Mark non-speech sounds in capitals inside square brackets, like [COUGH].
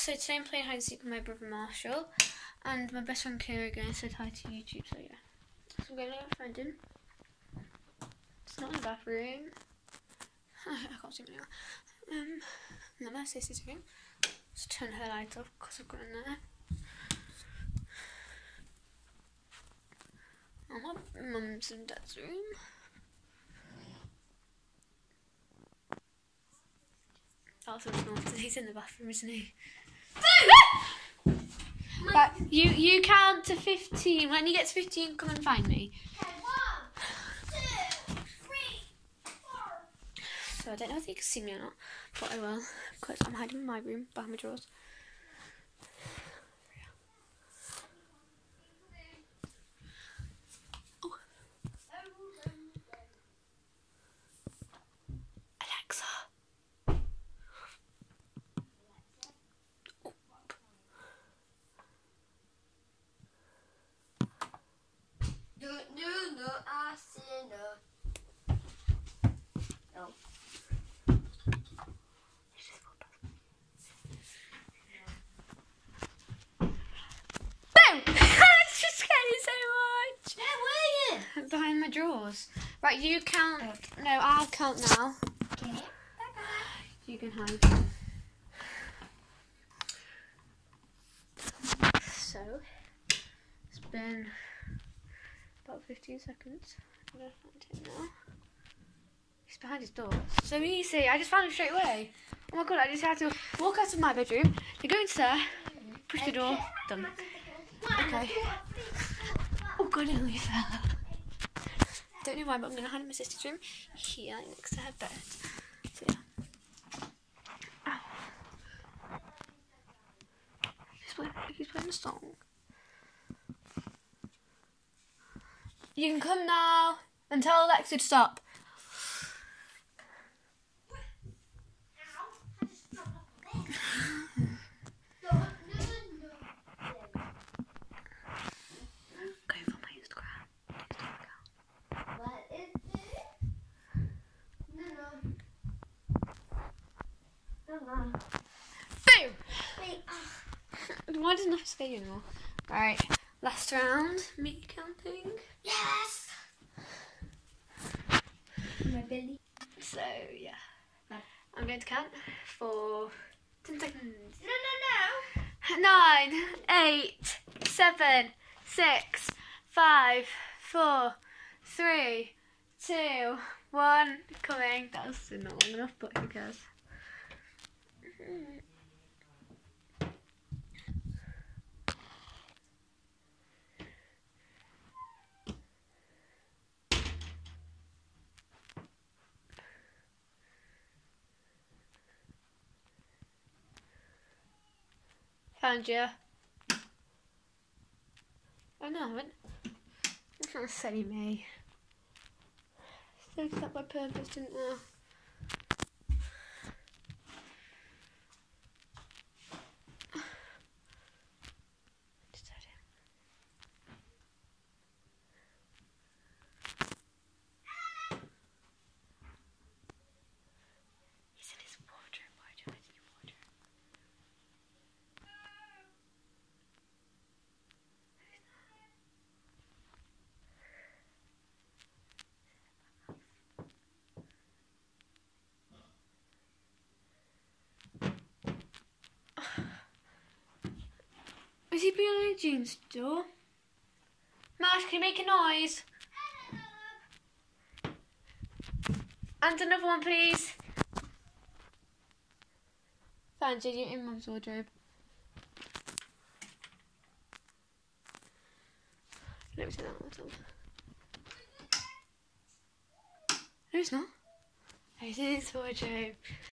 So today I'm playing hide and seek with my brother Marshall and my best friend Kira to say hi to YouTube. So yeah, so I'm going to go find him. It's not in the bathroom. [LAUGHS] I can't see him. Um, and my sister's room. Let's turn her lights off because I've got in there. And my mum's and dad's room. That's what's Also, he's in the bathroom, isn't he? But you you count to fifteen. When you get to fifteen, come and find me. So I don't know if you can see me or not, but I will, because I'm hiding in my room behind my drawers. Oh. Alexa. Oh. No, no, no, I say no. No. Boom! That's just scared me so much. Where were you? Behind my drawers. Right, you count. No, I'll count now. Okay. Bye You can hide. So, it's been about 15 seconds. I'm gonna find him now. He's behind his door. So easy. I just found him straight away. Oh my god, I just had to walk out of my bedroom, to go into there, push the door, done. Okay. Oh god, I nearly fell. Don't know why, but I'm gonna hide in my sister's room here next to her bed. So yeah. Ow. He's playing, he's playing a song. You can come now and tell Alexa to stop. Go for my Instagram. Instagram account. What is it? No, no. No, no. Boom! Wait, ah. [LAUGHS] Why doesn't have to stay anymore? Right, last round. Me counting. Yes! My belly. So yeah, I'm going to count for ten seconds. No, no, Nine, eight, seven, six, five, four, three, two, one. Coming. That was not long enough, but who cares? Found you. Oh no, I haven't. It's not silly me. Served that by purpose, didn't I? Just had him. He's in his wardrobe. Why do I see your wardrobe? Is he behind June's door? Marsh, can you make a noise? And another one, please. Found you in Mum's wardrobe. Let me say that one. No, it's not. It's in his wardrobe.